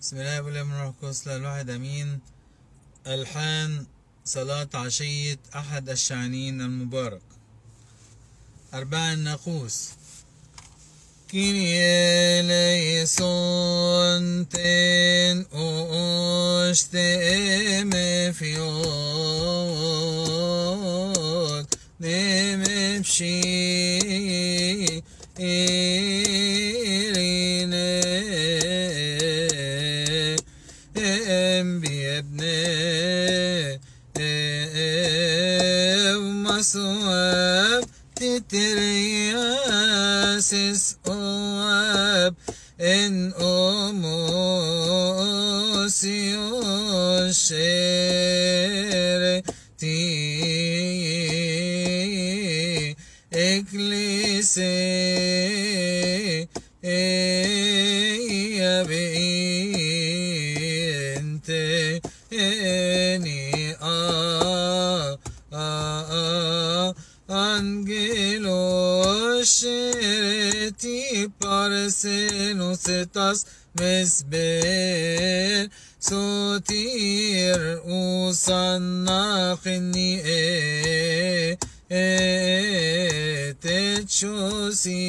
بسم الله والابن والروح القدس الواحد أمين. ألحان صلاة عشية أحد الشعنين المبارك. أربع الناقوس كيني ليسون تن اوشتم فيول. نمشي suab titreyen siz uab en umur şey مسبيل ستير وصناخني تتشوسي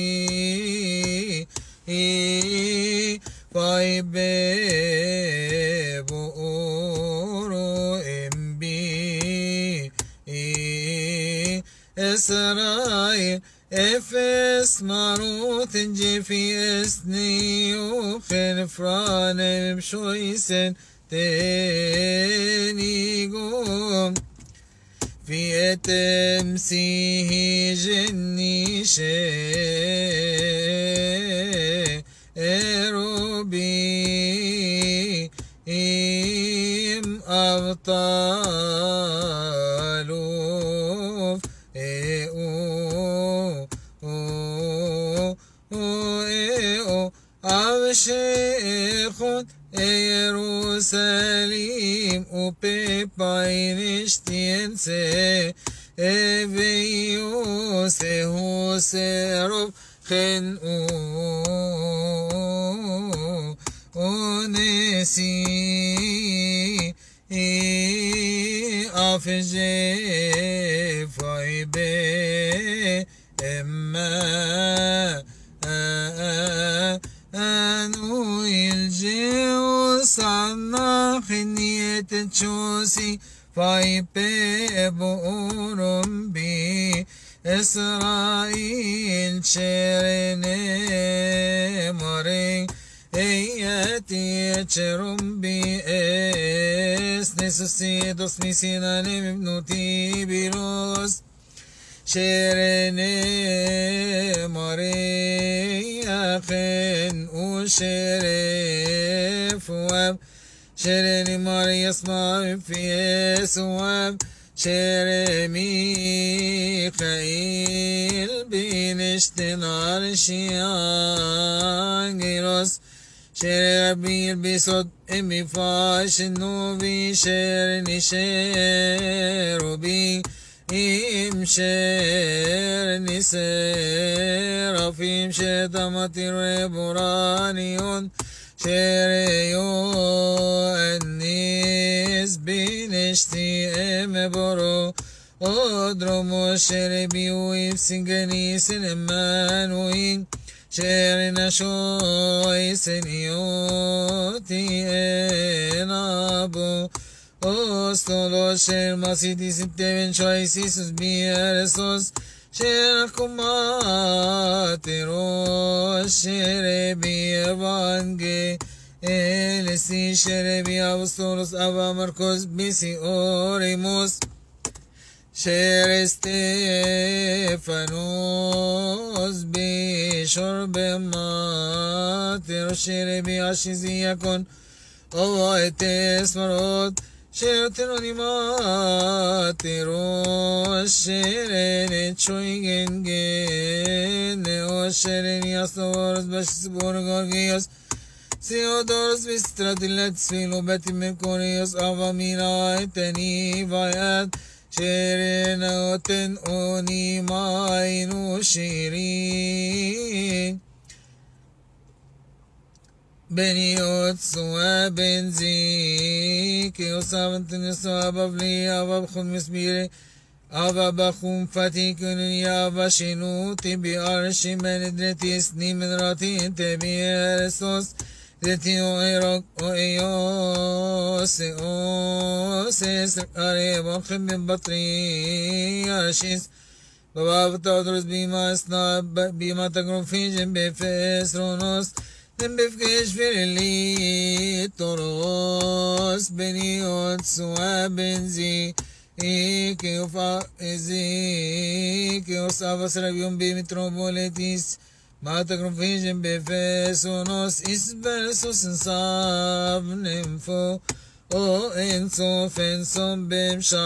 وخلفران بشويسن تانيقوم في تمسيه جني شيء روبي إم وبيباينشتينسي إبيوسي هو سيروف خن أو ونسي أفجي فايبي إما أنو الجيوس عنا خنية تشوسي فايبي بورم بي إسرائيل شيرني مري اياتي تشرم بي اس نسوسيدوس ميسينا نمبنوتي بيروس شيرني ماريا خن وشرف واب شيرني ماريا اسمع في يسوع شيرمي خيل بينشتنار شيانجيروس شير ربي بصد إمي فاش النوبي شير نشير بي ام شير نسير فيم شيطمة ربرانيون شير يو النيس بنشتي ام برو ادرمو شير بيو يفسنجني سنمانوين شيرنا شوي سنيوتي انابو Ostolo şer masidi sitte şoy sisus bieresos şer kumatero şer bivange elesi şer bi apostolos ava marcos bisi orimus شير استفانوس بشرب ماتر شير بعشيزي يكون الله تسمرot شير تنوني ماتر شير نتشوي جنجن وشير يصورس بشس بورغورغيوس Theodoros Vistratilet Svilobet Mercurius Avamina Eteni Vayat Şerenoten oni maynu şirin بني أتسوى بنزيك يصاب تنسوا ببلي أبا خمس بيري أبا بخوم فتيكن يا بشنو تبي أرش من درتي سني من راتي تبي أرسوس درتي أويروك أويوس أوس أري بخم من بطري. أرشيس بابا تدرس بما اسنا بما تقرب في جنب بفكش في اللي تروس بني أتسوى بنزي إيك يوفا إزيك يوسا بسرب يوم بمتروبوليتيس ما تقرب في جنب فسونوس إسبرسوس انصاب نمفو O enso fenso bemsha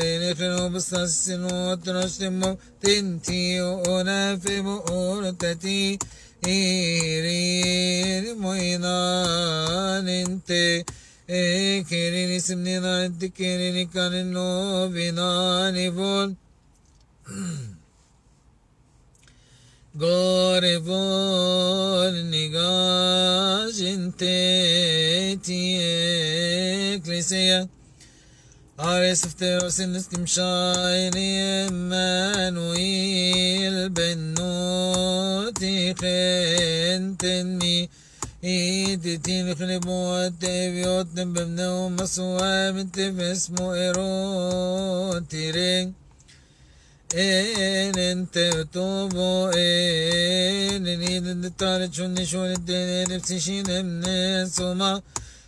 ene feno basasino trostimo tentio ona femo ortati iri moina nente e kerini simnina dikerini kanino binani vol Gorevol nigajinte ti هاي سفت وسنسك مشاير يمانويل بنوتي خين إيدي إيد تين خلب واتبيوت نبمنو مسوى متف اسمو إيروتي رين. إن انت توبو إن نيد نتارج ونشون الدنيا نفسي شين من سوما.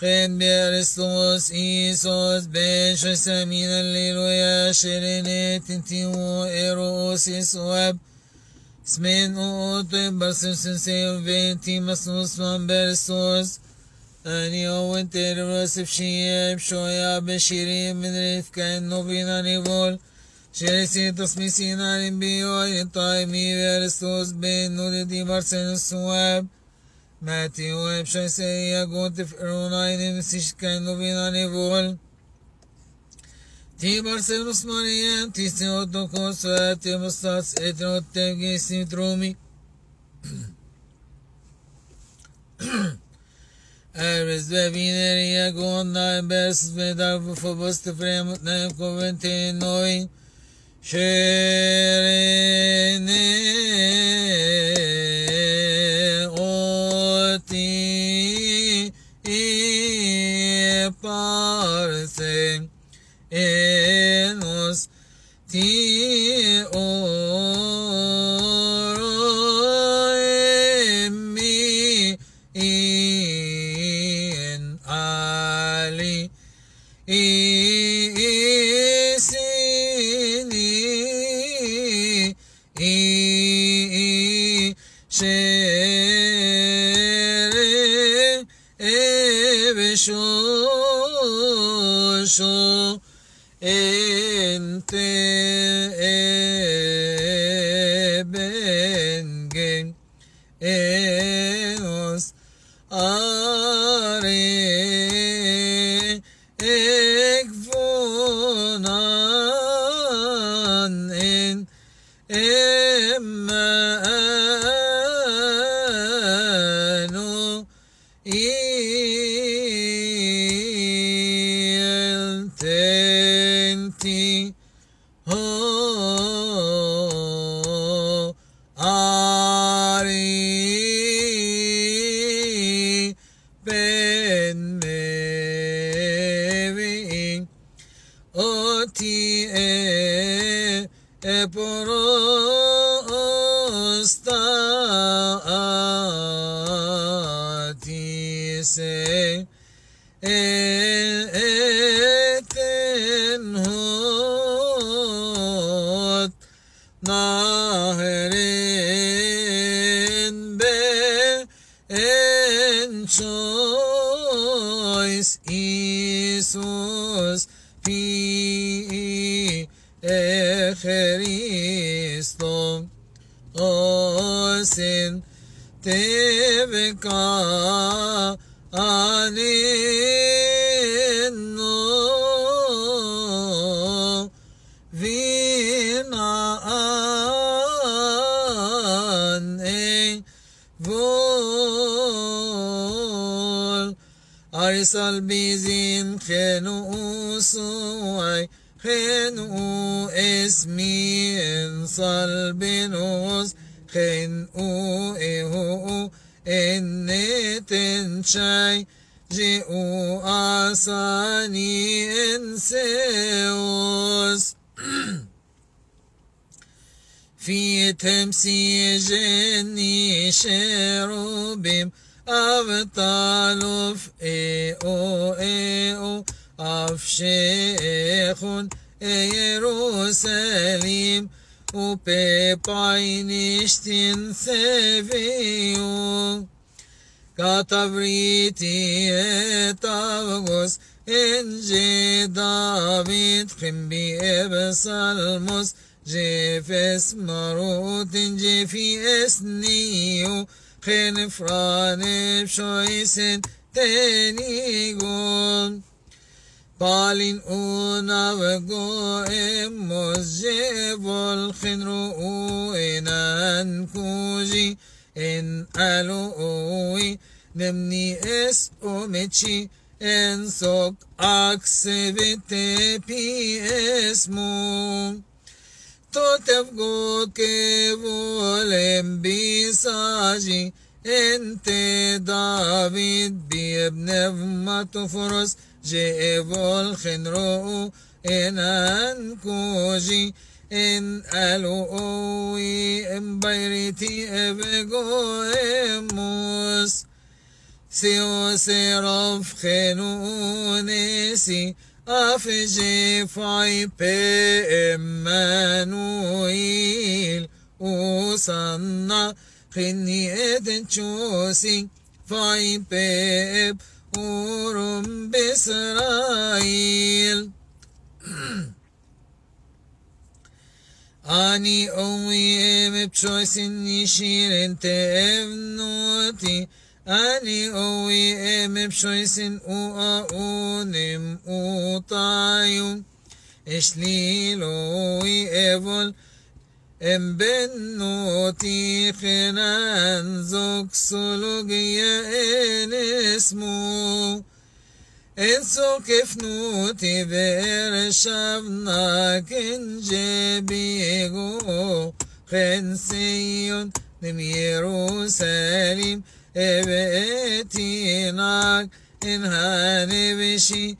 خين بيرستوس إيسوس بيش سمين الليلويا شريني تنتيو إيروس يسواب اسمين أوتو برسوس سيو بيتي مسوس من برسوس أني أوين تيروس بشيب شويا بشيرين من رفكا النوبينا نيفول Şerisi tasmisina limbiyo taimi veristos ben barsenus suab Mati web şayse yagun tifiruna inim sişken nubina nivol Ti barsenus mariyen ti seotokos ve ti mustats etrot tevgi simitrumi Erviz ve bineri yagun na bers ve darbu fobos tifremut ne koventin noin ti i e nos ti o say, eh, eh, eh تنشاي جئو آساني انسيوس في تمسيجني شروبيم أبطال في إيو إيو أفشيخون يروساليم وبيباينشتين سيفيو. كاتبريتي تاغوس إنجي دافيد خمبي إبسالموس جيفس مروت جي في إسنيو. خنفران بشويسن تانيغون بالين اونا وغو اموز جيبول خنرو انان كوجي. إن ألو اوي نمني إس اوميتشي إن سوك اكسبتي بي اسمو تتفقو كيفولم بيساجي انت دافيد بيبن ما تفرس جيفول خنرو إن ألو اوي ام بيريتي افقو أموس. سيو سيرف خنونيسي أفجي فاي بي إمانويل وصلنا خني إدنشوسي فاي بيب ورم بإسرائيل أني أوي بشويسن يشير انت ابنوتي أني أوي إم بشويسن أؤونم أوطايو إشليلوي إيفول إم بنوتي خنان زوك سلوغيا إن اسمو إنسو كفنوتي بير شابنا كنجي بيغو خنسيون نم يروساليم ebetinak in hanevishi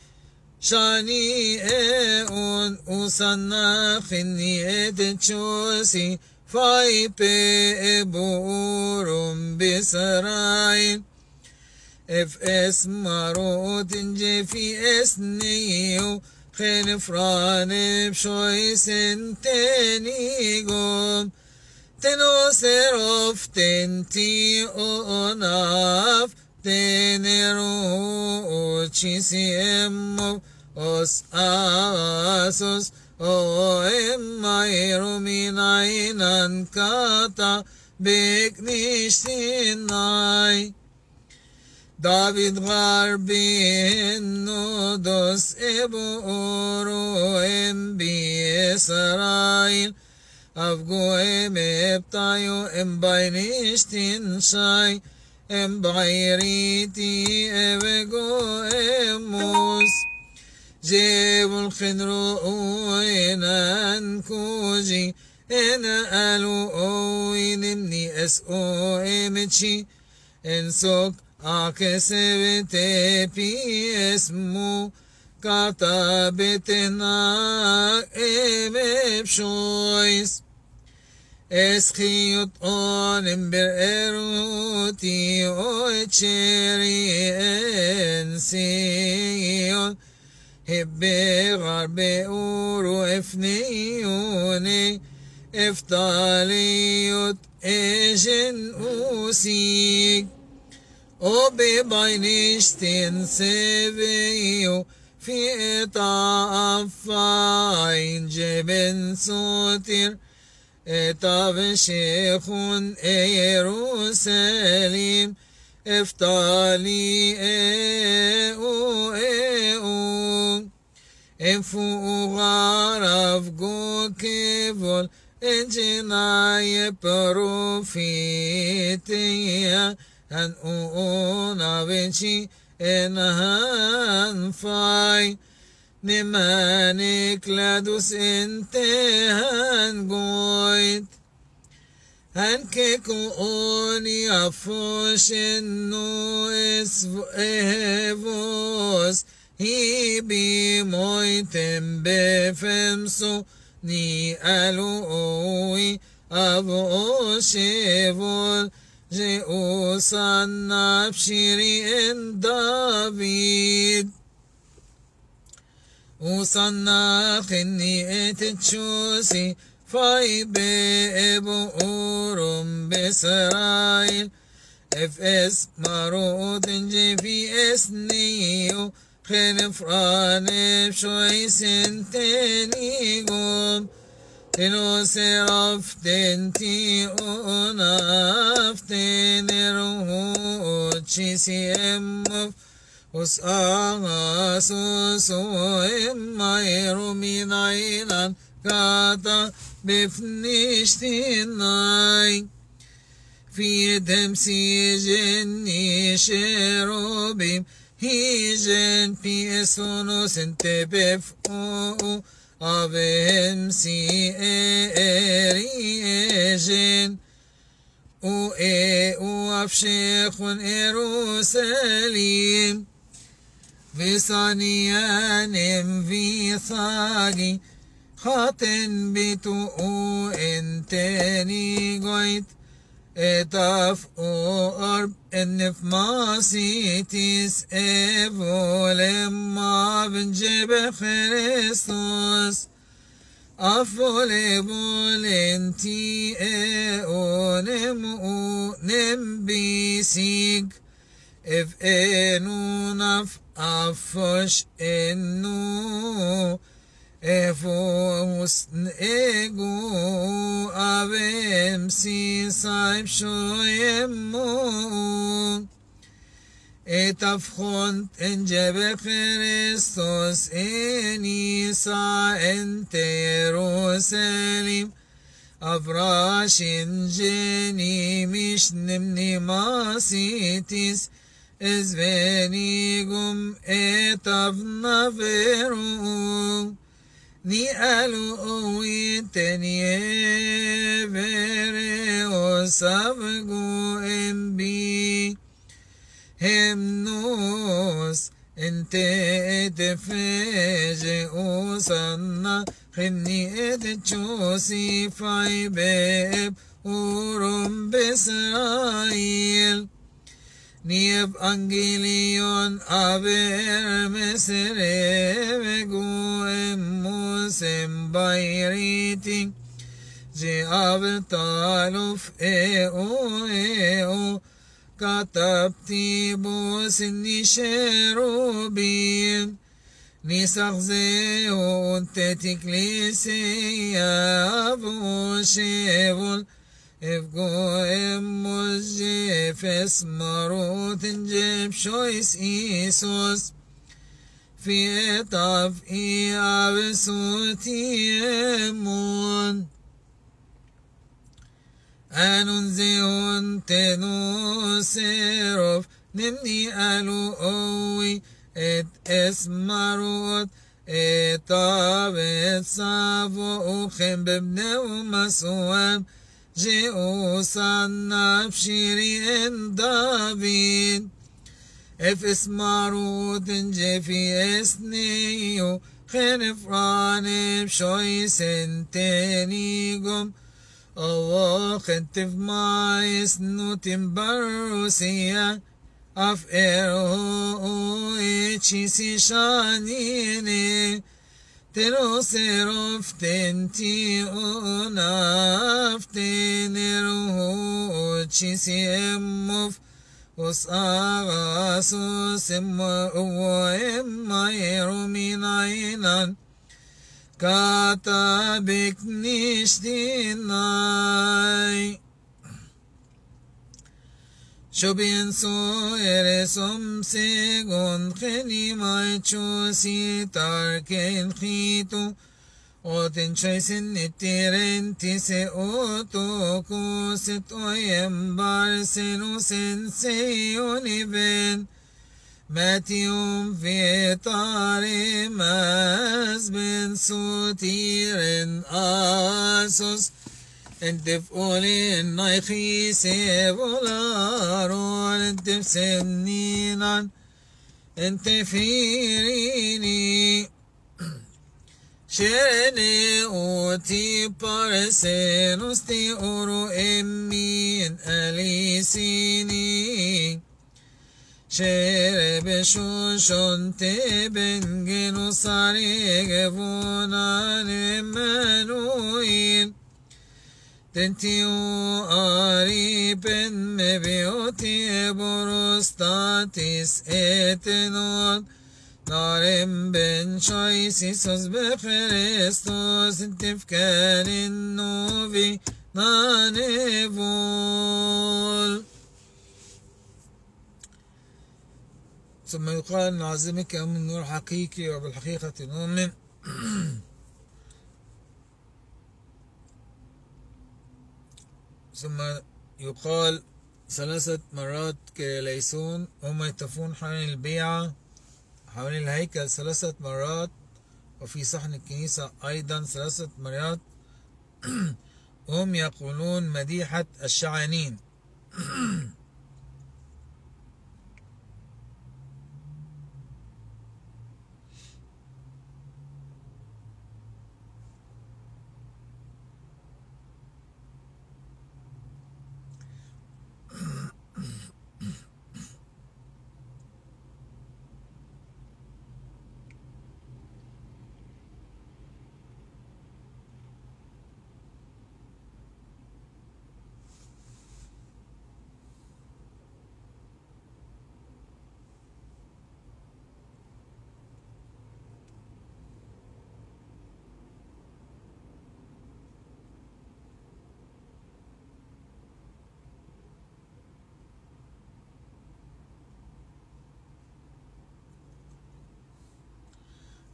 shani eun usanna finni etchosi اف اس رو تنجي في اسنيو خين فران بشوي سنتيني قوم تنو سيروف تنتي اوناف تنرو سي امو اوس آسوس او. ام مايرو مين اينان كاتا بك نشتين ناي نودوس إبو أورو إم بإسرائيل أفقو مبتايو ام باينشتين شاي ام بايريتي افقو اموس جيب الخنرو وينان كوجي أنا ألو اوين امني اس أو امتشي انسوك اكسبت بي اسمو كتبتنا ام بشويس اسخيوت اون بئروتي اوتشيري انسيون هبي غرب اورو افنيوني افتاليوت ايجن اوسيك أو بباينشتين سيبيو في طافين جبن سوتر طاب شيخ يروسلم افتالي أو أو افو غارف جو كيفول انجناي بروفيتيا ان اونا بنشي انهان فاي نمانك لدوس انتهان قويت هنككو اوني افوش انو اسفوس هي بي مويتم بفمسو ني ألو اوي ابو شيفول جئوسا نبشري ان دافيد وصلنا خني اتشوسي فاي بيبو أورم بإسرائيل اف اس مارو تنجي في اس نيو خلف رانب شوي سنتيني قوم تنو سرفتن تي أونافتن روحو تشيسي امف Hos Agasus Emmairo Minailan Kata Bifnishtinai في تمسيج شيروبيم هيجن في اسونوس انت avem si erigin u e u afshekun erusalim וסניאנים ויסגי חתן ביטו אין תני גוית etaf-orb enif-masitis evolem-mab jebe-Christus Afolebulenti eonem-unem bisig Ev-enunaf afosh enu ביסיג אבנו נף afos enu efos ego avem si saib shoyemo et afchont en jebe Christos en Isa en Jerusalem avrashin jeni mishnim nimasitis Ezvenigum et avnaveru Ni alu oiteni evere osavgu embi Hemnos ente et feje osanna Khini et chosi نيب أنجيليون أبير مصر إبقو إموس إمبايريتين جي ابطالوف اي أو إيو إيو كتبتي بوس نشيرو بين نسخ زي أنت تكليسي أبو شيبول افگو ام مجف اسمارو تنجب شويس ايسوس في اطاف اي ابسوتي امون انون زيون تنو سيروف نمني ألو اوي ات اسماروت اطاف اتصاف اوخم ببنو مسوام جئوسا نفشري ان دافيد اف اسمارود جفي اسنيو خنف رانب شوي سنتينيكم الله خنتف ما يسنو تنبروسيا اف ايرو اتشيسي شانيني Teroseroften ti onaften erho chisiemov os agasus emma uwa emma eruminainan kata biknishdinai Shobin su eres om segon geni maichu si tarken hitu. Otin chaisin nitiren tise oto kusit oyem bar senu sen seyoni ben. Metium vietare mas ben sutiren asos. انت في قولي النايخي سيبولارون انت في سنينا أنت فيريني شيرني أوتي بارسينوس تي أورو امين اليسيني شير بشوشون تبنجنو صاريغ فونان منوين تنتيو آريبن مبيوتي بروستاتيس اتنون نارم بن شايسيسوس بخريستوس انتفكار النوفي نانيفول ثم يقال نعزمك من نور حقيقي وبالحقيقة نؤمن. ثم يقال ثلاثة مرات كريليسون هم يتفون حوالين البيعة حوالين الهيكل ثلاثة مرات وفي صحن الكنيسة أيضا ثلاثة مرات. هم يقولون مديحة الشعانين.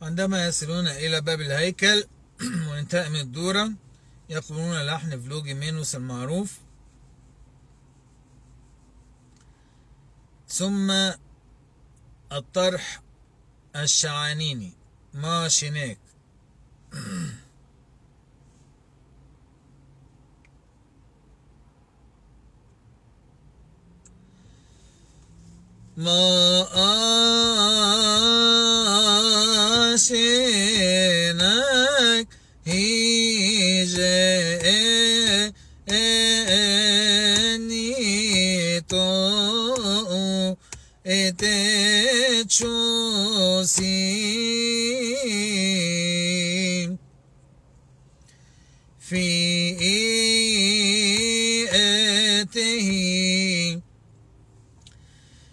عندما يصلون إلى باب الهيكل وانتهى من الدورة يقولون لحن فلوجي مينوس المعروف. ثم الطرح الشعانيني ما شينيك ما آشنك هيجاني تو اتشوسي في اته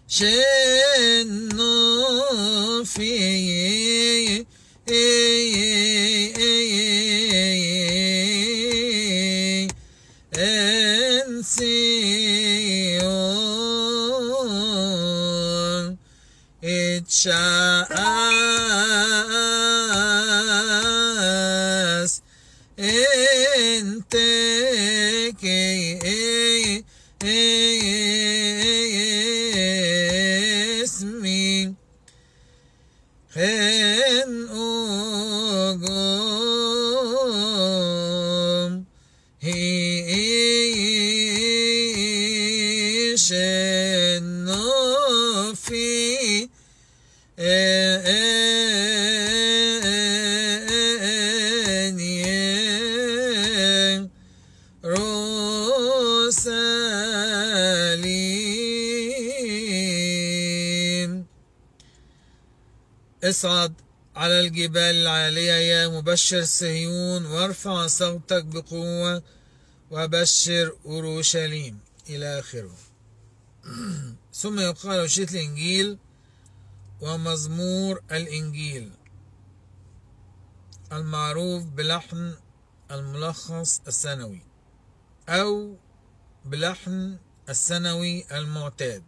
شنو في انسيون اصعد على الجبال العالية يا مبشر صهيون وارفع صوتك بقوة وبشر أورشليم. إلى آخره. ثم يقال أشية الإنجيل ومزمور الإنجيل المعروف بلحن الملخص السنوي أو بلحن السنوي المعتاد.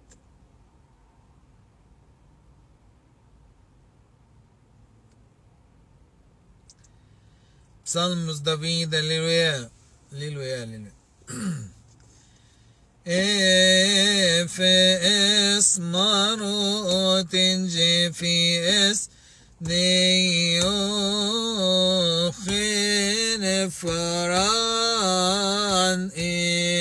Salmos da vida, aleluia, aleluia, aleluia. Efes marotin jefes neyohin efran e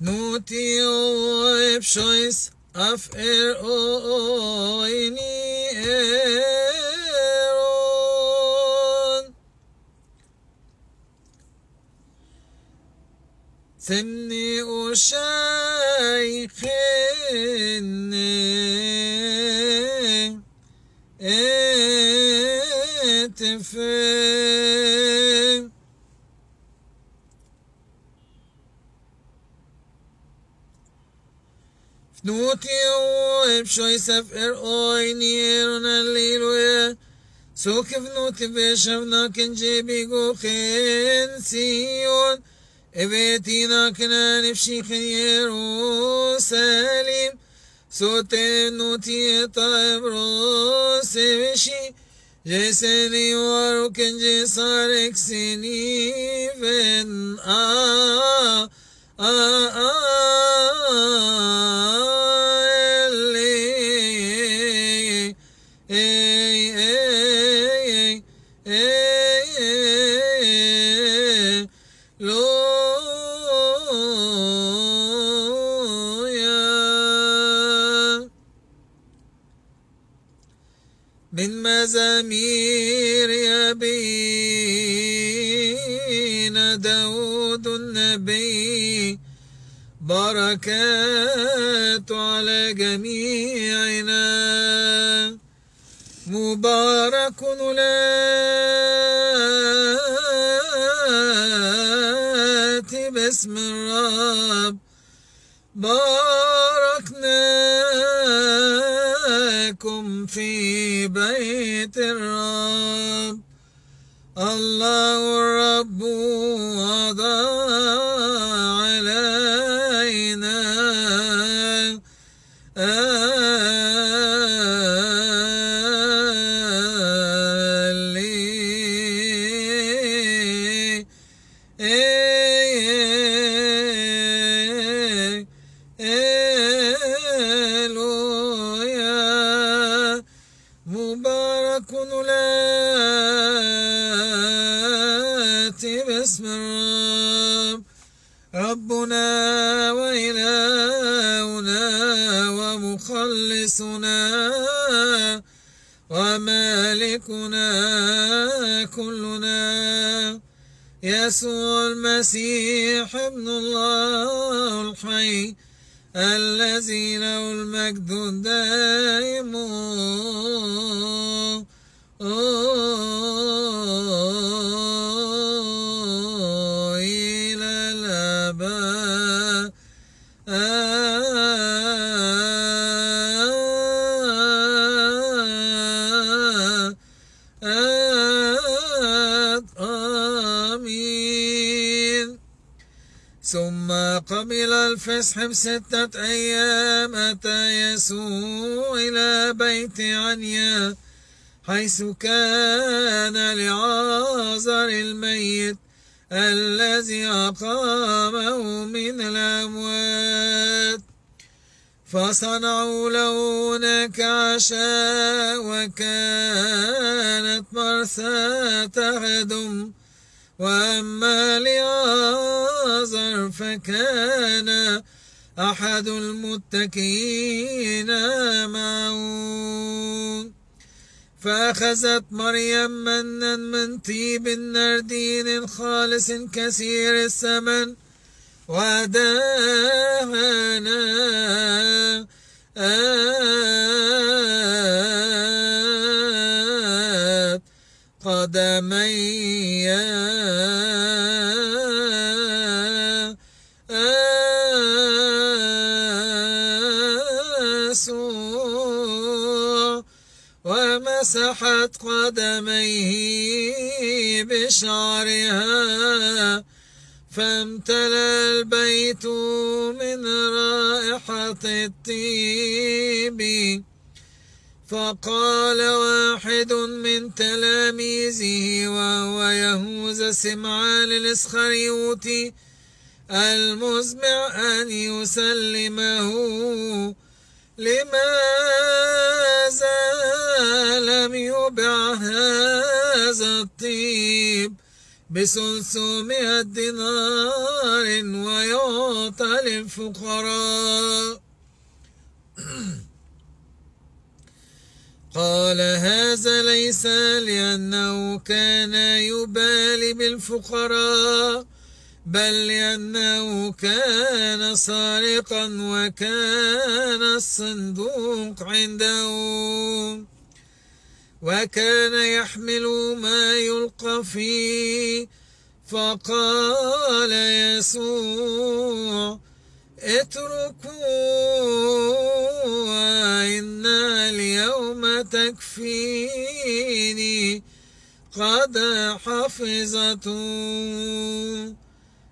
Nuti o efshois af er oini eron. Temni o shaykh Shois af er oini eron alleluia Så kevnuti veshavna kenjebi gochen sion Evetina kena nifshichen Jerusalem Så tenuti etaebro seveshi Jeseni waru kenje sarek sini ven a بركات على جميعنا. مبارك الآتي باسم الرب. باركناكم في بيت الرب. الله الرب يسوع المسيح ابن الله الحي الذي له المجد الدائم. ثم قبل الفسح بستة أيام أتى يسوع إلى بيت عنيا حيث كان لعازر الميت الذي أقامه من الأموات. فصنعوا له هناك عشاء وكانت مرثا تخدم وأما لعازر فكان أحد المتكئين معه. فأخذت مريم منا من طيب نردين خالص كثير الثمن ودهنا آت قدمي يسوع ومسحت قدميه بشعرها فامتلأ البيت من رائحة الطيب. فقال واحد من تلاميذه وهو يهوذا سمعان الإسخريوطي المزمع أن يسلمه. لماذا لم يبع هذا الطيب بثلثمائة دينار ويعطى للفقراء. قال هذا ليس لأنه كان يبالي بالفقراء بل لأنه كان سارقا وكان الصندوق عنده. وكان يحمل ما يلقى فيه فقال يسوع اتركوا إن اليوم تكفيني قد حفظته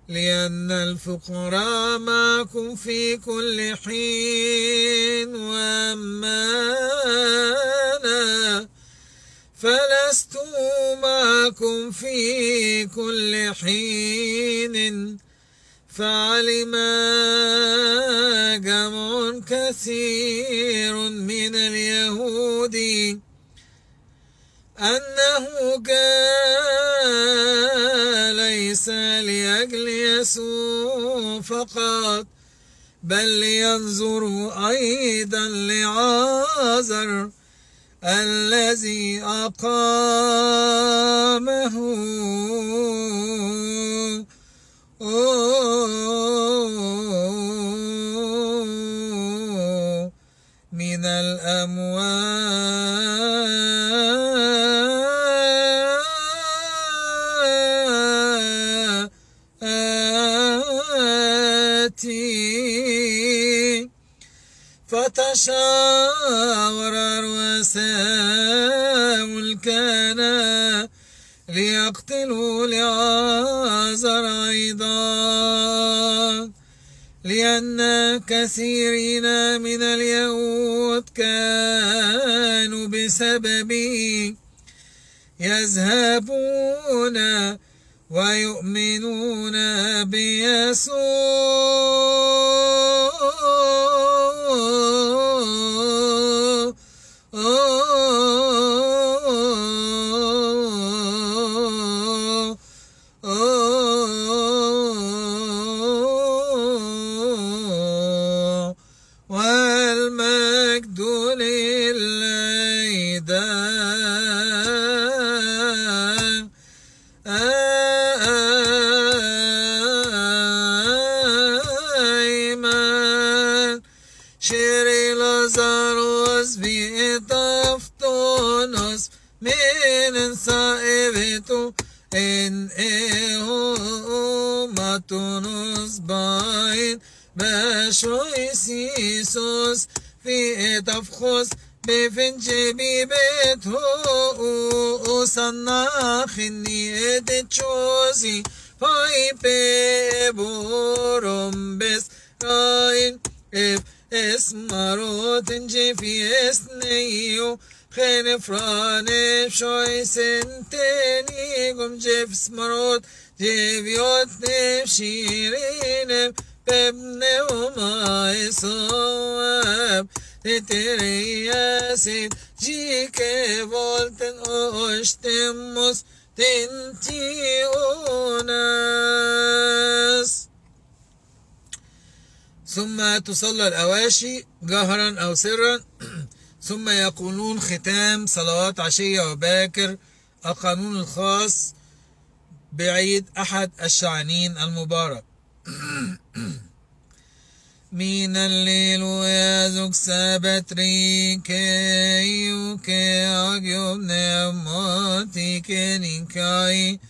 لأن الفقراء معكم في كل حين وأما أنا فلست معكم في كل حين. فعلم جمع كثير من اليهود أنه جاء ليس لأجل يسوع فقط بل لينظروا أيضا لعازر الذي أقامه. من الأموات فتشاور رؤساء الكهنة ليقتلوا لعازر أيضا لأن كثيرين من اليهود كانوا بسببه يذهبون ويؤمنون بيسوع. ثم تصلى الأواشي جهرا أو سرا. ثم يقولون ختام صلوات عشية وباكر القانون الخاص بعيد أحد الشعانين المبارك. من الليل ويزك سابتري كي وكي أجيب نعماتي كنيكاي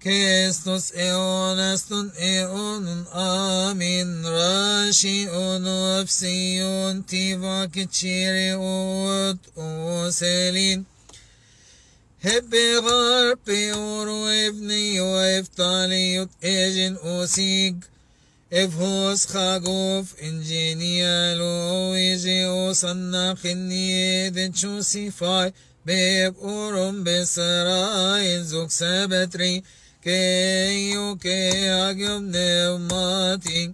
كيستوس إيونستون إيون آمين راشي أون نفسيون تيفا كتشيري أوت أوسلين هبي غربي وإفتالي يوت إيجن أوسيج إفهوس خاغوف إنجينيالو ويجي أوصنا خني دنشو سيفاي بيب أورم بسراي زوك سبتري كيو كي أجيب نماتي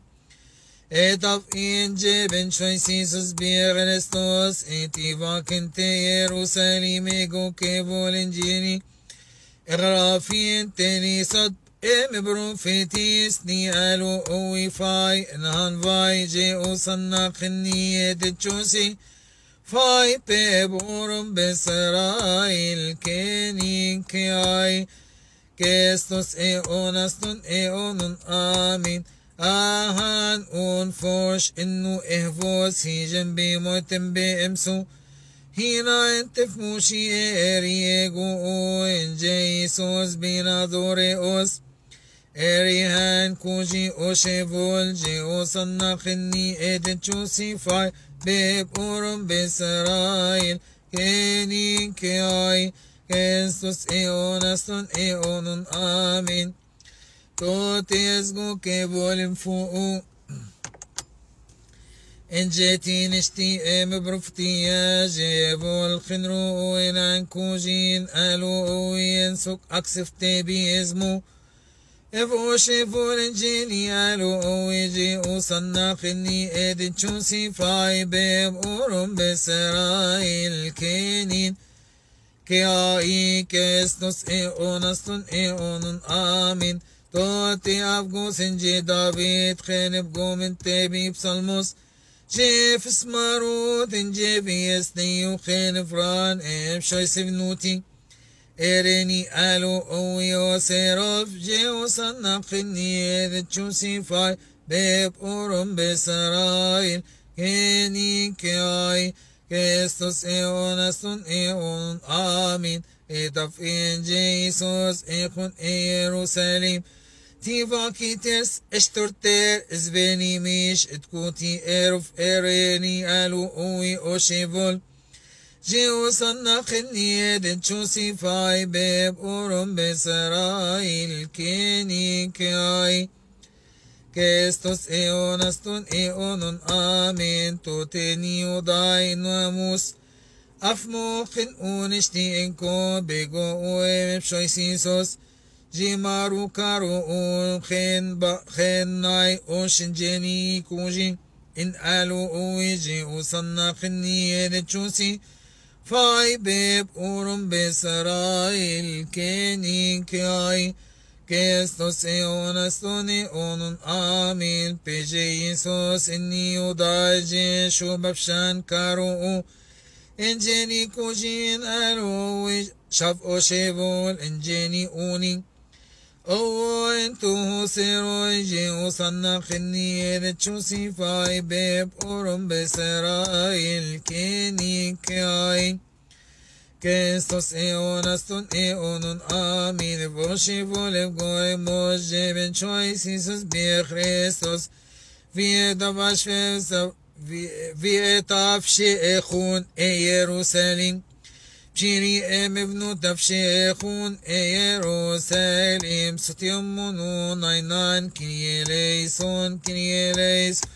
إتف إنجي بن شوي سيسوس بيغرستوس إتيفا كنت يروساليم إيغو كيبول إنجيني إغرافين تاني صد ام بروفيتيس ني ألو اوي فاي انهان فاي جي اوصنا خنية تشوسي فاي بيبورم بسرائيل كيني كياي كيستوس اي اونستون اي اونن امين آهان اون فوش انو اهفوس هي جنبي موتن بامسو هنا انتف موشي اريغو ان جيسوس بينا دوري اوس اريهان كوجي اوشيفول جي اوصنا خني ادن تشوسي فاي اورم بسرايل كيني كياي كيستوس ايونستون ايونون امين توتيزغو كيبول فوق إن جيتي نشتي ام برفتي يا جيبو الخنرو وين عنكوجين ألو وين سوك أكسفتي بيزمو افو شيفو الانجيلي ألو ويجي وصنا خني ادن تشوسي فاي بيب أورم بسرايل كينين كياي كيستوس اي اونستون اي اونن آمين توتي أفغو سنجي دافيد خينب قومن تبي بسلموس جيف سماروت جيف يسني وخين فران ام شوي سفنوتي اريني ألو اويو سيروف جيو صنع خني ذا تشوسي فاي بيب اورم بسرايل كيني كياي كيستوس ايونستون ايون امين اتف ان جيسوس ايخون ايروساليم تيفاكيتس اشترتر زبيني ميش تكوتي ايرف ايريني ألو اوي اوشيفول جيو صنع خني تشوسي فاي بيب اورم بسرايل كيني كاي كيستوس ايونستون ايونون امين توتيني وداي ناموس افموخن اونشتي انكو بيغو اوي مبشويسيسوس جيمارو كارو اون خين با خين ناي اوشن جيني كوجي ان ألو اويجي وصنا خني تشوسي فاي بيب اورم بسرايل كيني كاي كيستوس ايونستوني اونن امين بيجي يسوس اني وداجي شو بفشان كارو انجيني كوجين ألو شاف اوشيبول انجيني اوني أو انتو سيرو يجي وصلنا خني تشوسي فاي بيب اورم بسرايل كيني كاي Christos, eonas ton Eonon amin voshi volev goy moshe ben chois Jesus be Christos vieta vashvesa vieta vshi echun e Jerusalem Pshiri emevnu tavshi echun e Jerusalem sot yomunun kinyeleison kinyeleison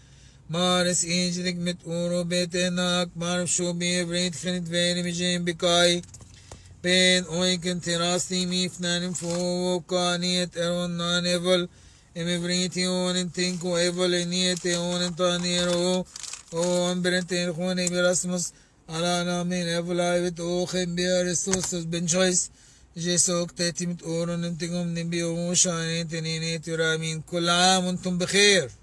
مارس إنجلك متورو بيتناك معرف شو بيبريد خنت فيني بجيم بكاي بين اويكن تراستي ميفنان فو كانيت ارون نانيفل امبريتي اون انتنكو ايفل انيتي اون انتانيرو أو امبرنتين خوني برسمس على نامين ايفل بيت اوخن بيارستوسس بن شويس جيسوك تاتي متورو ننتقم نبيو شانين تنيني ترامين كل عام وأنتم بخير